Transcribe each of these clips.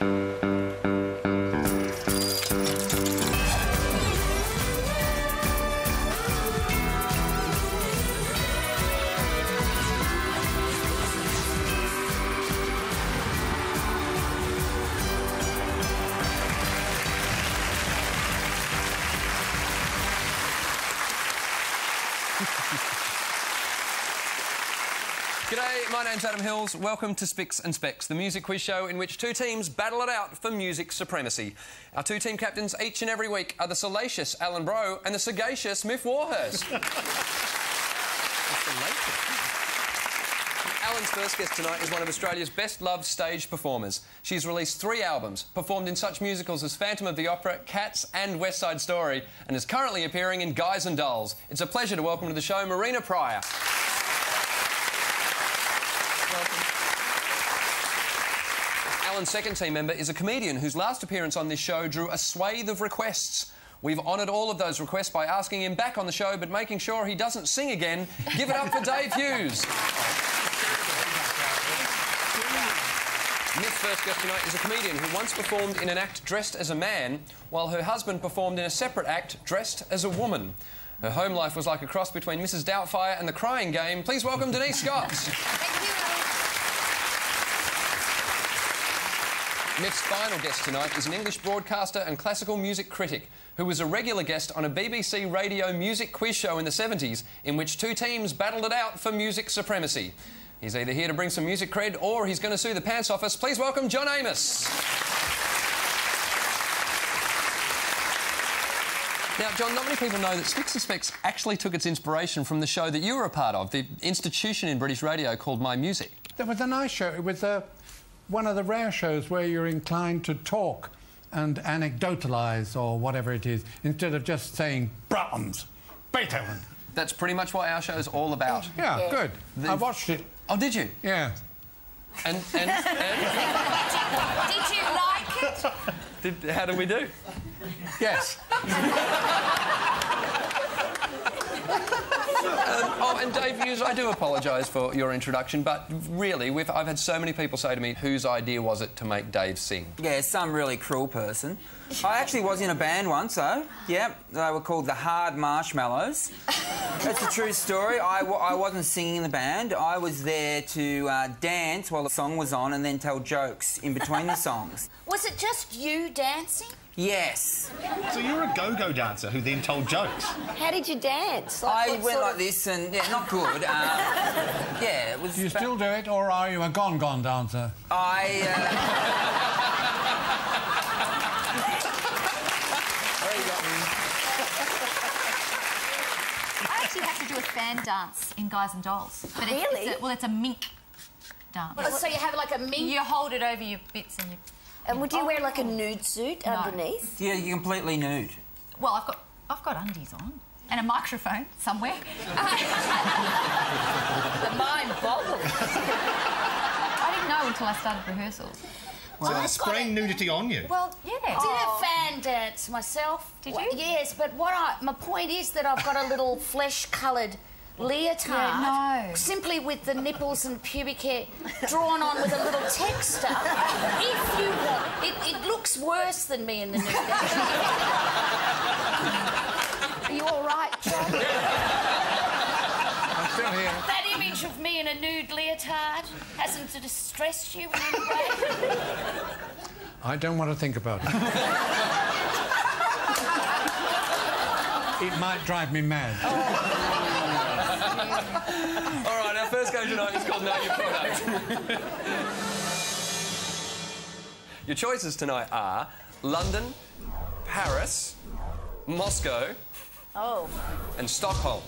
Música name's Adam Hills. Welcome to Spicks and Specks, the music quiz show in which two teams battle it out for music supremacy. Our two team captains each and every week are the salacious Alan Brough and the sagacious Myf Warhurst. Alan's first guest tonight is one of Australia's best loved stage performers. She's released three albums, performed in such musicals as Phantom of the Opera, Cats, and West Side Story, and is currently appearing in Guys and Dolls. It's a pleasure to welcome to the show Marina Prior. Alan's second team member is a comedian whose last appearance on this show drew a swathe of requests. We've honoured all of those requests by asking him back on the show, but making sure he doesn't sing again. Give it up for Dave Hughes. Myf's first guest tonight is a comedian who once performed in an act dressed as a man, while her husband performed in a separate act dressed as a woman. Her home life was like a cross between Mrs. Doubtfire and the Crying Game. Please welcome Denise Scott. Myf's final guest tonight is an English broadcaster and classical music critic who was a regular guest on a BBC radio music quiz show in the 70s in which two teams battled it out for music supremacy. He's either here to bring some music cred or he's going to sue the pants office. Please welcome John Amis. Now, John, not many people know that Spicks and Specks actually took its inspiration from the show that you were a part of, the institution in British radio called My Music. That was a nice show. It was uh, one of the rare shows where you're inclined to talk and anecdotalize or whatever it is, instead of just saying Brahms, Beethoven. That's pretty much what our show's all about. Yeah, good. The- I watched it. Oh, did you? Yeah. And, and, and Did you like it? did, how did we do? Yes. Oh, and Dave Hughes, I do apologise for your introduction, but really, we've, I've had so many people say to me, whose idea was it to make Dave sing? Yeah, some really cruel person. I actually was in a band once, though. Yep, they were called the Hard Marshmallows. That's a true story. I, w- I wasn't singing in the band. I was there to uh, dance while the song was on and then tell jokes in between the songs. Was it just you dancing? Yes. So you're a go-go dancer who then told jokes. How did you dance? I went like of- this and, yeah, not good. Uh, yeah, it was... Do you still do it, or are you a gone gone dancer? I... Uh... I actually have to do a fan dance in Guys and Dolls. But Really? It's a, well, it's a mink dance. Oh, so you have like a mink, You hold it over your bits and you. And would you wear like a oh. nude suit No. underneath? Yeah, you're completely nude. Well, I've got I've got undies on and a microphone somewhere. The mind boggles. I didn't know until I started rehearsals. So they're spraying nudity on you. Well, yeah. I did a oh. fan dance myself. Did Well, you? Yes, but what I my point is that I've got a little flesh-coloured leotard, Yeah, no. simply with the nipples and pubic hair drawn on with a little texture. if you want, it, it looks worse than me in the nude. Are you all right, John? I'm still here. That image of me in a nude leotard hasn't distressed you in any way? I don't want to think about it. it might drive me mad. Oh. All right, our first game tonight is called Know Your Product. Your choices tonight are London, Paris, Moscow, Oh. and Stockholm.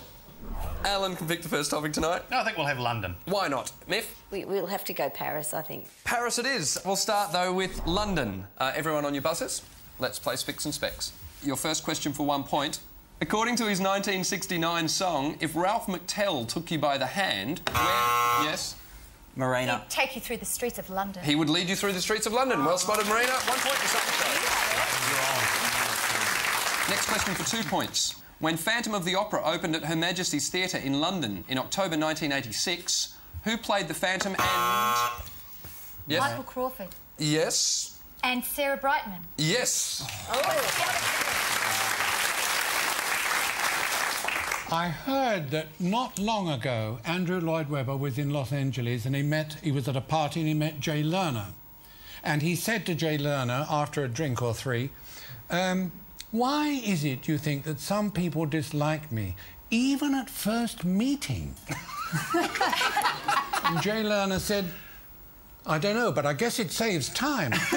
Alan can pick the first topic tonight. No, I think we'll have London. Why not? Myf? We, we'll have to go Paris, I think. Paris it is. We'll start though with London. Uh, everyone on your buses, let's play Spicks and Specks. Your first question for one point. According to his 1969 song, If Ralph McTell Took You by the Hand, where. Yes? Marina. Take you through the streets of London. He would lead you through the streets of London. Well spotted, Marina. One point for Supper Show. Next question for two points. When Phantom of the Opera opened at Her Majesty's Theatre in London in October 1986, who played the Phantom and. Yes? Michael Crawford. Yes. And Sarah Brightman. Yes. Oh. I heard that not long ago, Andrew Lloyd Webber was in Los Angeles and he met, he was at a party and he met Jay Lerner. And he said to Jay Lerner after a drink or three, um, Why is it, you think, that some people dislike me, even at first meeting? and Jay Lerner said, I don't know, but I guess it saves time.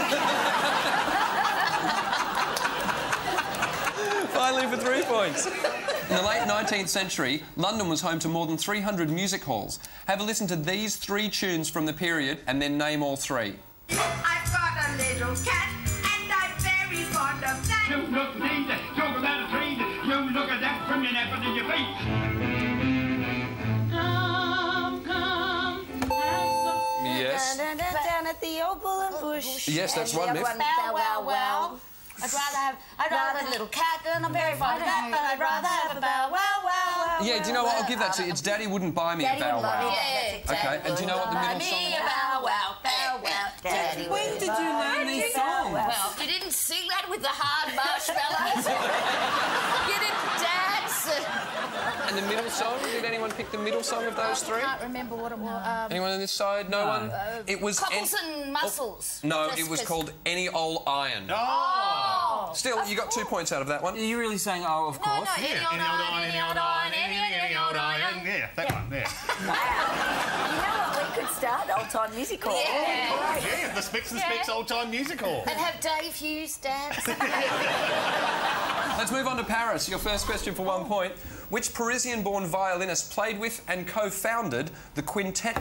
Finally, for three points. In the late 19th century, London was home to more than 300 music halls. Have a listen to these three tunes from the period and then name all three. I've got a little cat and I'm very fond of that. You look neat, talk about a treat. You look at that from your neck to your feet. Come, come, Yes. Down, down, down at the old bull and bush. Yes, that's And one the myth. other Bow, wow, wow. I'd rather have, I'd rather have a little cat and I'm very fond of that, but I'd rather have a bow, wow, wow, wow. Yeah, do you know what? I'll give that to you. It's Daddy Wouldn't Buy Me Daddy a Bow Wow. me. That's Okay, and do you know what the middle song is? a bow, wow, bow, wow. Daddy When did you learn these songs? Well, you didn't sing that with the hard marshmallows. you didn't. And the middle song? Did anyone pick the middle song of those three? I can't remember what it was. Um, Anyone on this side? No, one? It was... cockles and mussels. No, Just it was 'cause- called Any Old Iron. Oh. Still, you got two points out of that one. Are you really saying, oh, of No, course? no, Yeah, any old iron, iron, any old iron, any any old iron. Yeah, that one, yeah. You know what? We could start old time music hall. Yeah. Yeah, the Spicks and Specks old time music hall. And have Dave Hughes dance. Let's move on to Paris. Your first question for one point. Which Parisian-born violinist played with and co-founded the quintet?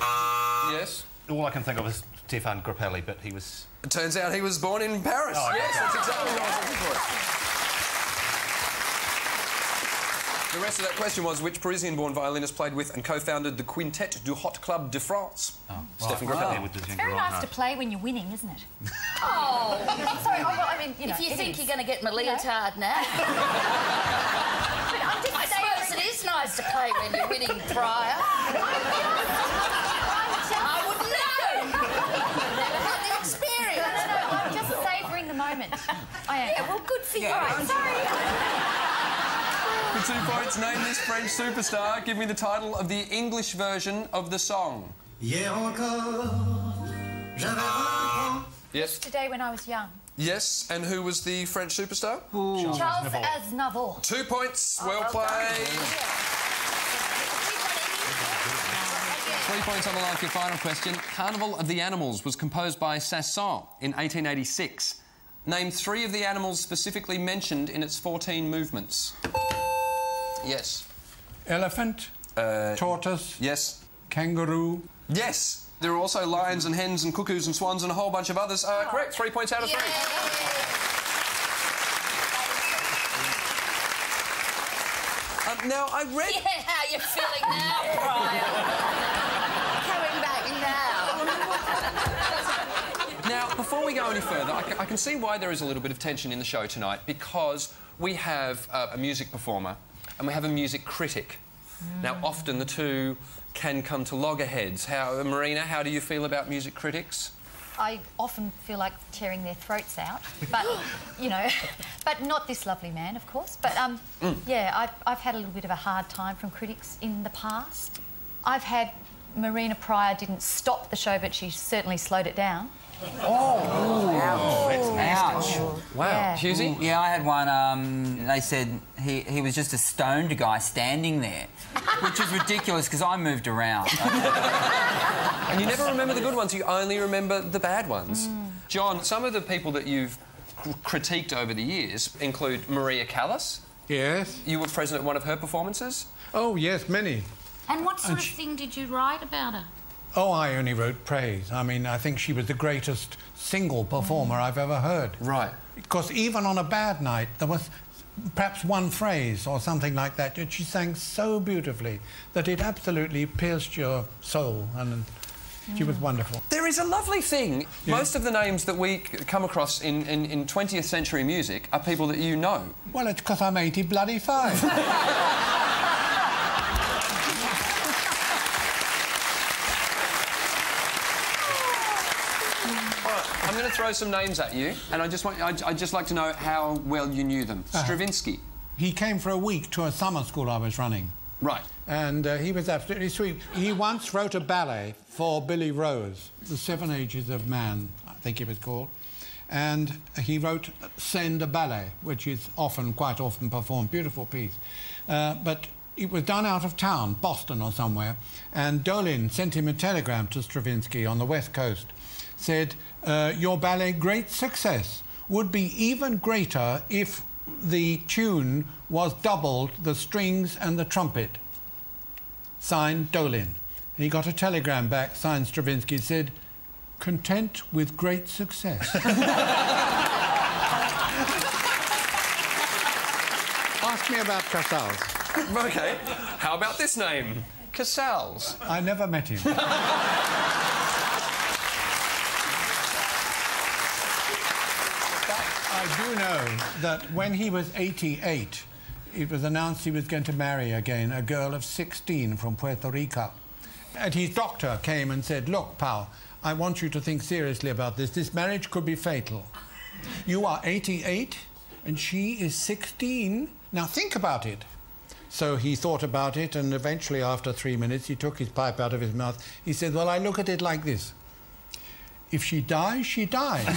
Yes. All I can think of is Stéphane Grappelli, but he was. It turns out he was born in Paris. Oh, okay. yes, that's exactly what I was looking for. The rest of that question was which Parisian-born violinist played with and co-founded the Quintet du Hot Club de France? Oh, Stéphane right. Grappelli. Yeah, with the Very nice heart. to play when you're winning, isn't it? oh. Sorry, oh, well, I mean, you know, If you think is. you're going to get my leotard now. But I'm just I suppose it is nice to play when you're winning Prior. I wouldn't know. Never had the experience. No, no, no, I'm just savouring the moment. I am. Yeah, well, good for you. Right, sorry. For two points, name this French superstar. Give me the title of the English version of the song. Yes. Today when I was young. Yes, and who was the French superstar? Charles Aznavour. Two points. Oh, well played. Three points on the line for your final question. Carnival of the Animals was composed by Saint-Saëns in 1886. Name three of the animals specifically mentioned in its 14 movements. Yes. Elephant, Uh, tortoise, yes. kangaroo. Yes. There are also lions and hens and cuckoos and swans and a whole bunch of others. Uh, correct. Three points out of three. Um, now, I read... Yeah, how you feeling now, Brian? Coming back now. Now, before we go any further, I can, I can see why there is a little bit of tension in the show tonight because we have uh, a music performer and we have a music critic. Now, often the two can come to loggerheads. How, Marina, how do you feel about music critics? I often feel like tearing their throats out, but you know, but not this lovely man, of course. But um, yeah, I've, I've had a little bit of a hard time from critics in the past. I've had Marina Prior didn't stop the show, but she certainly slowed it down. Ouch. Wow. Yeah. Hughesy? Yeah, I had one. Um, they said he, he was just a stoned guy standing there, which is ridiculous because I moved around. And you never remember the good ones, you only remember the bad ones. John, some of the people that you've critiqued over the years include Maria Callas. Yes. You were present at one of her performances. Oh, yes, many. And what sort of thing did you write about her? Oh, I only wrote praise. I mean, I think she was the greatest single performer I've ever heard. Right. Because even on a bad night, there was perhaps one phrase or something like that that she sang so beautifully that it absolutely pierced your soul, and she was mm. wonderful. There is a lovely thing. Yeah. Most of the names that we come across in, in, in 20th century music are people that you know. Well, it's because I'm 80 bloody five. I'm going to throw some names at you, and I just want I I just like to know how well you knew them. Uh-huh. Stravinsky. He came for a week to a summer school I was running. Right. And uh, he was absolutely sweet. He once wrote a ballet for Billy Rose, The Seven Ages of Man, I think it was called. And he wrote Scènes de ballet, which is often, quite often performed. Beautiful piece. Uh, but it was done out of town, Boston or somewhere. And Dolin sent him a telegram to Stravinsky on the West Coast. Said, uh, Your ballet, great success, would be even greater if the tune was doubled the strings and the trumpet. Signed Dolin. He got a telegram back, signed Stravinsky, said, content with great success. Ask me about Casals. Okay. How about this name? Casals. I never met him. I do know that when he was 88, it was announced he was going to marry again a girl of 16 from Puerto Rico. And his doctor came and said, Look, pal, I want you to think seriously about this. This marriage could be fatal. You are 88 and she is 16. Now think about it. So he thought about it, and eventually, after three minutes, he took his pipe out of his mouth. He said, Well, I look at it like this if she dies, she dies. At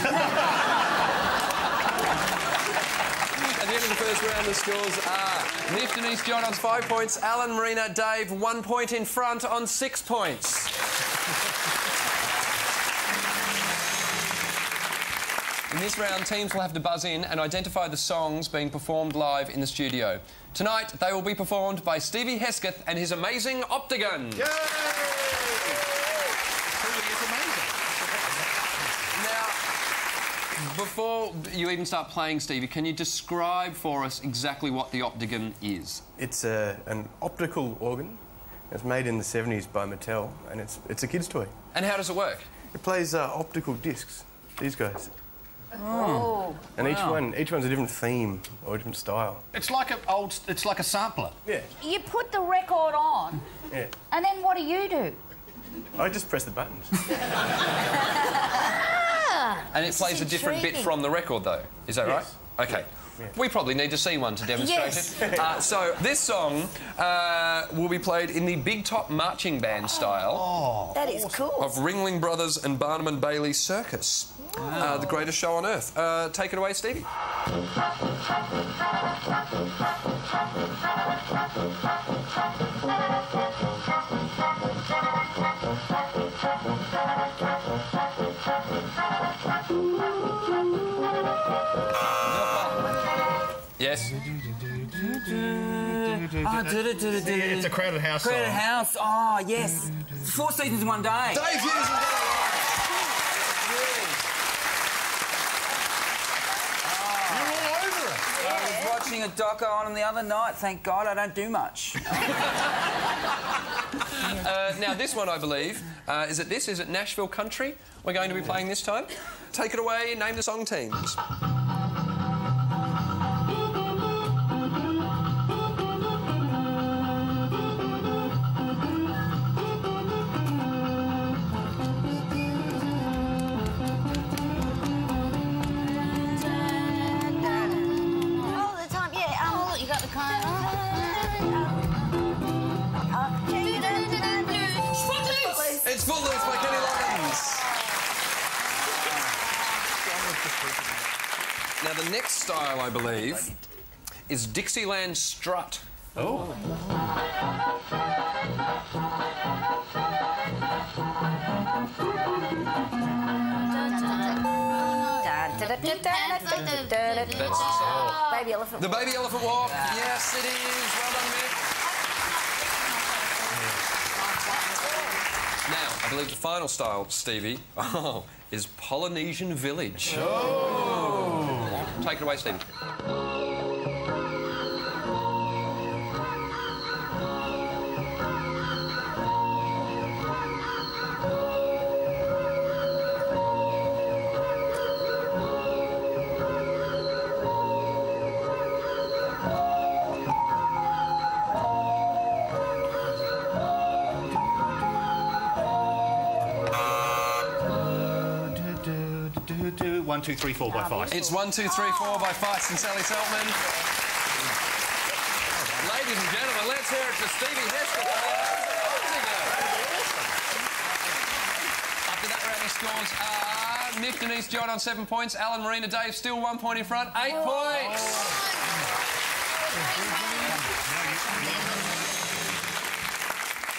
the end of the first round, the scores ah, are Myf Denise John on five points, Alan Marina Dave one point in front on six points. In this round, teams will have to buzz in and identify the songs being performed live in the studio. Tonight, they will be performed by Stevie Hesketh and his amazing Optigan. Yay! Truly is amazing. Now, before you even start playing, Stevie, can you describe for us exactly what the Optigan is? It's a, an optical organ. It's made in the 70s by Mattel, and it's, it's a kid's toy. And how does it work? It plays uh, optical discs, these guys. Oh. And each one, each one's a different theme or a different style. It's like an old. It's like a sampler. Yeah, You put the record on, yeah. and then what do you do? I just press the buttons. And it plays a different bit from the record, though. Is that Yes. right? Okay. We probably need to see one to demonstrate Yes. it. Uh, so this song uh, will be played in the Big Top marching band style That is cool. of Ringling Brothers and Barnum and Bailey Circus, uh, the greatest show on earth. Uh, take it away, Stevie. Ah, du-du-du-du-du. It's a crowded house Crowded song. House. Oh, yes. Four seasons in one day. Dave Hughes has I was watching a doco on him the other night. Thank God I don't do much. Uh, now, this one, I believe, uh, is it this? Is it Nashville Country? We're going to be playing this time. Take it away. Name the song teams. Next style, I believe, is Dixieland Strut. Oh. The. Baby elephant. The Baby Elephant Walk. Yes, it is. Well done, Myf. Now, I believe the final style, Stevie, oh, is Polynesian Village. Oh. Take it away, Stevie. One, two, three, four by Feist. It's one, two, three, four by Feist and Sally Seltmann. Ladies and gentlemen, let's hear it for Stevie Hesketh. After that round of scores are Myf, Denise, John on seven points, Alan, Marina, Dave still one point in front, eight points.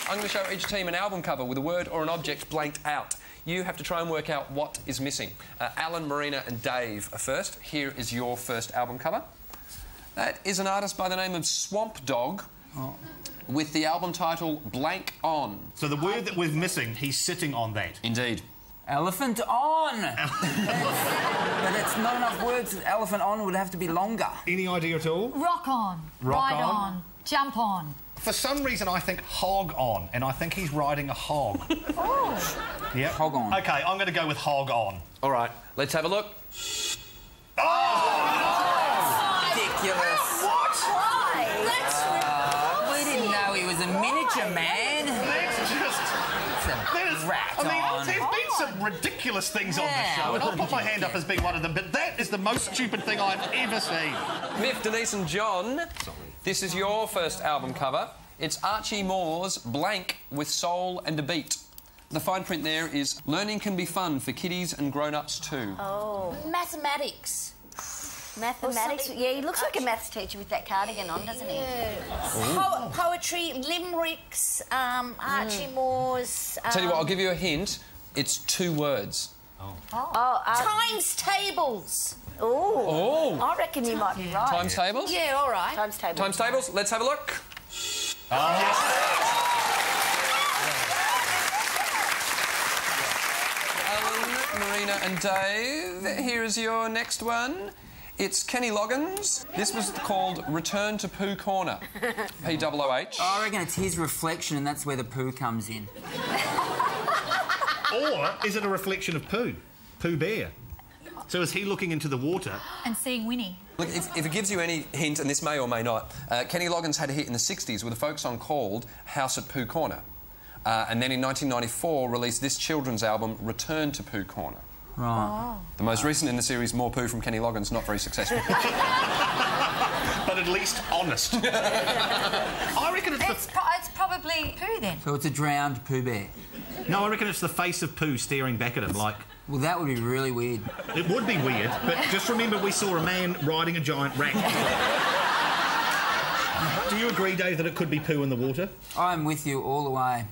I'm going to show each team an album cover with a word or an object blanked out. You have to try and work out what is missing. Uh, Alan, Marina, and Dave are first. Here is your first album cover. That is an artist by the name of Swamp Dogg with the album title Blank On. So the word that we're missing, he's sitting on that. Indeed. Elephant on! but it's not enough words. Elephant on would have to be longer. Any idea at all? Rock on. Rock ride on. on. Jump on. For some reason, I think hog on, and I think he's riding a hog. Oh. Yep. Hog on. Okay, I'm going to go with hog on. All right, let's have a look. Oh ridiculous. What? Why? Ah. We didn't know he was a miniature man. That's just. It's a That is, rat I mean, on. there's been some ridiculous things on Yeah. the show, and I'll put my hand up as being one of them, but that is the most stupid thing I've ever seen. Myf, Denise, and John, this is your first album cover. It's Archie Moore's Blank with Soul and a Beat. The fine print there is Learning can be fun for kiddies and grown ups too. Oh. Mathematics. Mathematics. something- Yeah, he looks like a maths teacher with that cardigan on, doesn't he? Po- poetry, limericks, um, Archie Moore's. Um, Tell you what, I'll give you a hint. It's two words. Oh, uh, Times tables. Oh. Oh! I reckon you might be right. Times tables? Yeah, all right. Times tables. Times tables? Let's have a look. Oh! Alan, Marina, and Dave. Here is your next one. It's Kenny Loggins. This was called Return to Pooh Corner. P O O H. I reckon it's his reflection, and that's where the poo comes in. Or is it a reflection of poo? Pooh Bear. So is he looking into the water? And seeing Winnie. Look, if, if it gives you any hint, and this may or may not, uh, Kenny Loggins had a hit in the 60s with a folk song called House at Pooh Corner. Uh, and then in 1994 released this children's album, Return to Pooh Corner. Right. The most recent in the series, More Pooh from Kenny Loggins, not very successful. But at least honest. I reckon it's It's, the. pro- it's probably Pooh then. So it's a drowned poo bear. No, I reckon it's the face of Pooh staring back at him like. Well, that would be really weird. It would be weird, but just remember we saw a man riding a giant rat. Do you agree, Dave, that it could be poo in the water? I'm with you all the way.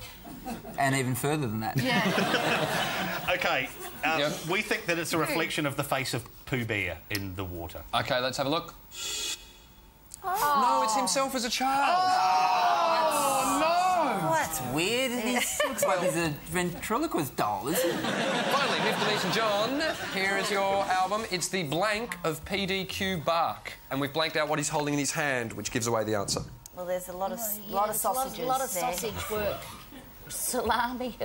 And even further than that. Yeah. Okay, uh, Yep. we think that it's a reflection of the face of Pooh Bear in the water. okay, let's have a look. No, it's himself as a child. Well, that's weird. He looks like he's a ventriloquist doll, isn't he? Finally, Myf, Denise, and John, here is your album. It's the blank of PDQ Bach. And we've blanked out what he's holding in his hand, which gives away the answer. Well, there's a lot of, Yeah, lot of there's a lot- sausages lot of there. sausage work. Salami,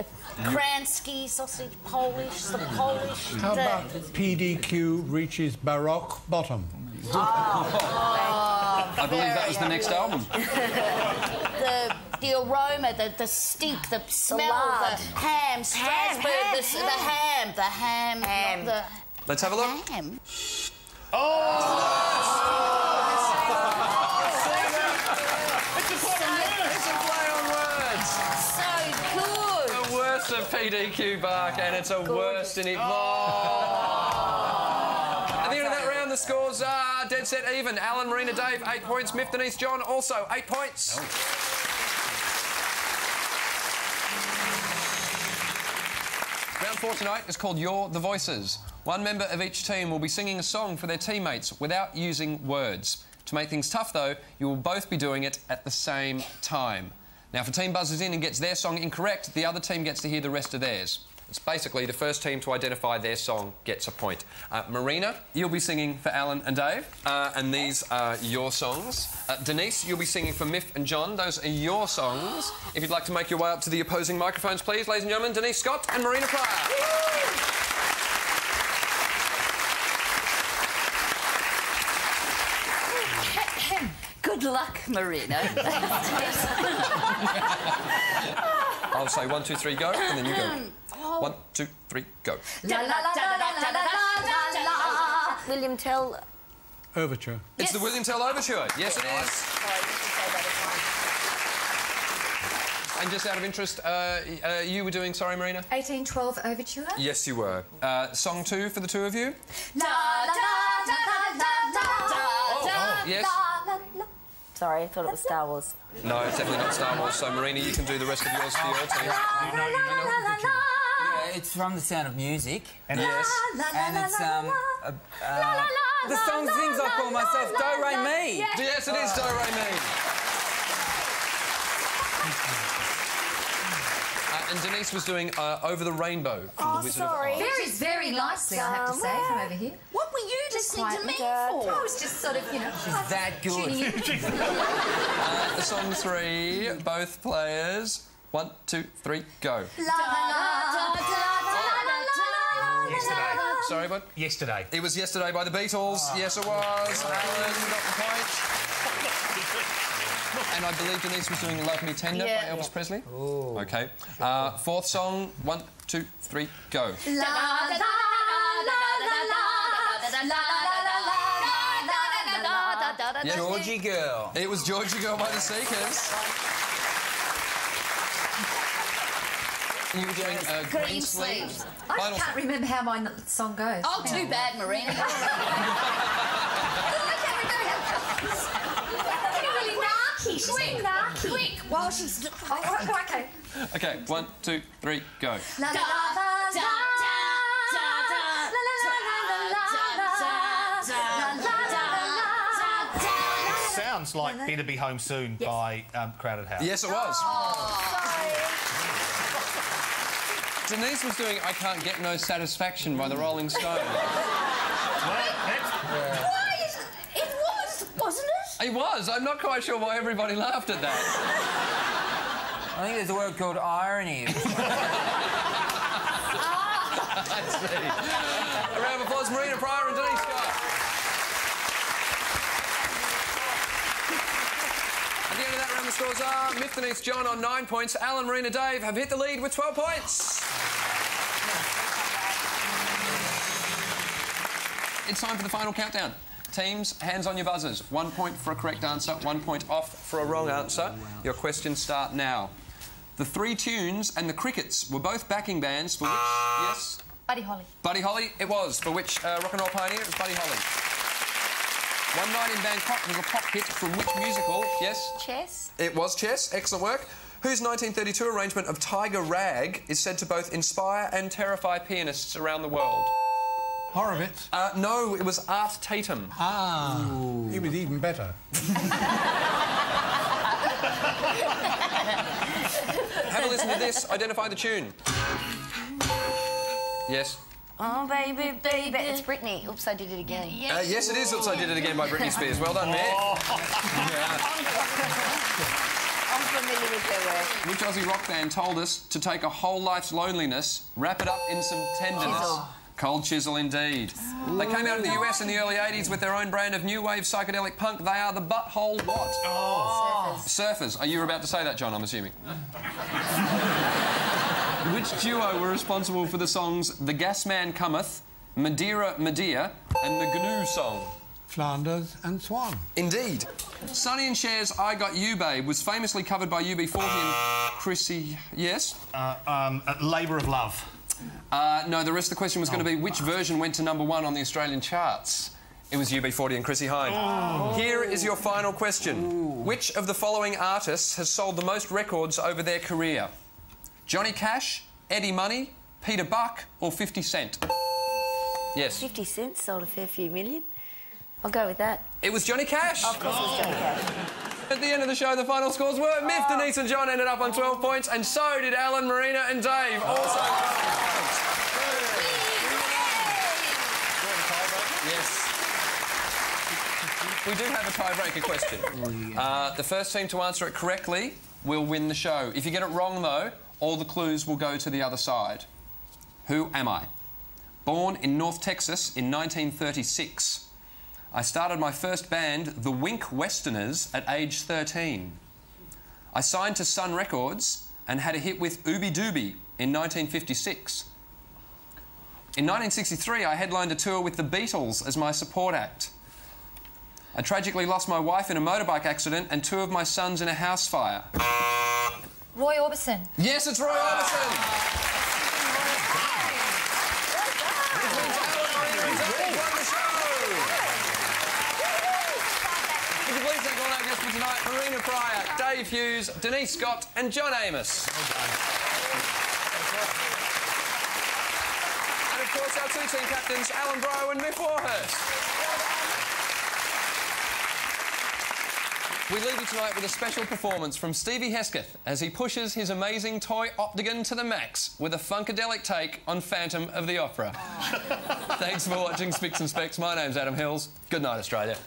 Kransky, sausage, Polish, some Polish. How uh, about PDQ reaches Baroque bottom? Oh, I believe that was the next album. the the aroma, the, the stink, the smell, lard. the ham, Strasbourg, ham, the, ham. the ham, the ham, Ham. not Let's have a the look. ham. It's a play on words. So good. The worst of PDQ Bach, and it's a worst in it. Oh. At the end of that round, the scores are dead set even. Alan, Marina, Dave, eight points. Myf, Denise, John, also eight points. Round four tonight is called You're the Voices. One member of each team will be singing a song for their teammates without using words. To make things tough, though, you will both be doing it at the same time. Now, if a team buzzes in and gets their song incorrect, the other team gets to hear the rest of theirs. It's basically the first team to identify their song gets a point. Uh, Marina, you'll be singing for Alan and Dave, uh, and these are your songs. Uh, Denise, you'll be singing for Myf and John. Those are your songs. If you'd like to make your way up to the opposing microphones, please, ladies and gentlemen, Denise Scott and Marina Prior. Good luck, Marina. I'll say one, two, three, go, and then you go. Oh, One, two, three, go. William Tell. Overture. It's the William Tell Overture. Yes, it is. And just out of interest, uh, uh, you were doing, sorry, Marina? 1812 Overture. Yes, you were. Uh, song two for the two of you? Oh Yes? Sorry, I thought it was Star Wars. No, it's definitely not Star Wars. So, Marina, you can do the rest of yours for your team. Yeah, it's from The Sound of Music. And Yes. And it's, um, uh, uh, the song sings I call myself Do Re Mi. Yes, it is Do Re Mi. Uh, and Denise was doing uh, Over the Rainbow from Oh, The Wizard sorry. of Oz. Very, very nicely, I have to say, from over here. What were you just listening to me quietly. for? I was just sort of, you know, She's That good. tuning in. Uh, the song three, both players. One, two, three, go. Yesterday. Sorry, bud. Yesterday. It was Yesterday by the Beatles. Yes, it was. Alan got the point. And I believe Denise was doing Love Me Tender Yeah. by Elvis Presley. Okay. Uh, fourth song. One, two, three, go. Yeah. Georgy Girl. It was Georgy Girl by the Seekers. You were doing uh, Green, Green Sleeves. Sleeves. I Final can't remember how my song goes. Oh, too bad, Marina. really narky. She's quick, narky. Quick. While she's... Oh, oh, okay. Okay, one, two, three, go. Sounds like Better Be Home Soon by um, Crowded House. Yes, it was. Denise was doing I Can't Get No Satisfaction by the Rolling Stones. Well, next. Why it was, wasn't it? it was. I'm not quite sure why everybody laughed at that. I think there's a word called irony. I see. A round of applause, Marina Prior and Denise Scott. At the end of that round, the scores are Myf Denise John on nine points. Alan, Marina, Dave have hit the lead with 12 points. It's time for the final countdown. Teams, hands on your buzzers. One point for a correct answer, one point off for a wrong answer. Your questions start now. The three tunes and the crickets were both backing bands for which, yes, Buddy Holly. Buddy Holly, it was. For which uh, rock and roll pioneer? It was Buddy Holly. One Night in Bangkok was a pop hit from which musical? Yes? Chess. It was Chess. Excellent work. Whose 1932 arrangement of Tiger Rag is said to both inspire and terrify pianists around the world? Horowitz. Uh, no, it was Art Tatum. Ah, he was even better. Have a listen to this. Identify the tune. Yes. Oh, baby, baby. It's Britney. Oops, I did it again. Uh, yes, it is. Oops, I did it again by Britney Spears. Well done, Matt. I'm familiar with their work. Which Aussie rock band told us to take a whole life's loneliness, wrap it up in some tenderness? Chisel. Cold Chisel, indeed. They came out of the US in the early 80s with their own brand of new wave psychedelic punk. They are the Butthole What? Surfers. Are you about to say that, John? I'm assuming. Which duo were responsible for the songs The Gas Man Cometh, Madeira M'Dear, and the GNU song? Flanders and Swann. Indeed. Sonny and Cher's I Got You Babe was famously covered by UB40 and Chrissie. Yes? Uh, um, Labour of Love. Uh, no, the rest of the question was going to be which version went to number one on the Australian charts? It was UB40 and Chrissie Hynde. Here is your final question. Which of the following artists has sold the most records over their career? Johnny Cash, Eddie Money, Peter Buck, or 50 Cent? Yes. 50 cents sold a fair few million. I'll go with that. It was Johnny Cash. Of course it was Johnny Cash. At the end of the show, the final scores were Myf, Denise, and John ended up on 12 points, and so did Alan, Marina, and Dave. Also. Yes. We do have a tiebreaker question. Uh, the first team to answer it correctly will win the show. If you get it wrong, though, all the clues will go to the other side. Who am I? Born in North Texas in 1936. I started my first band, the Wink Westerners, at age 13. I signed to Sun Records and had a hit with Ooby Dooby in 1956. In 1963, I headlined a tour with the Beatles as my support act. I tragically lost my wife in a motorbike accident and two of my sons in a house fire. Roy Orbison. Yes, it's Roy Orbison! Which means Alan Marina and Dave won the show! Would you please thank all our guests for tonight, Marina Prior, Dave Hughes, Denise Scott and John Amis. And of course our two team captains, Alan Brough and Myf Warhurst. We leave you tonight with a special performance from Stevie Hesketh as he pushes his amazing toy Optigan to the max with a funkadelic take on Phantom of the Opera. Thanks for watching Spicks and Specks. My name's Adam Hills. Good night, Australia.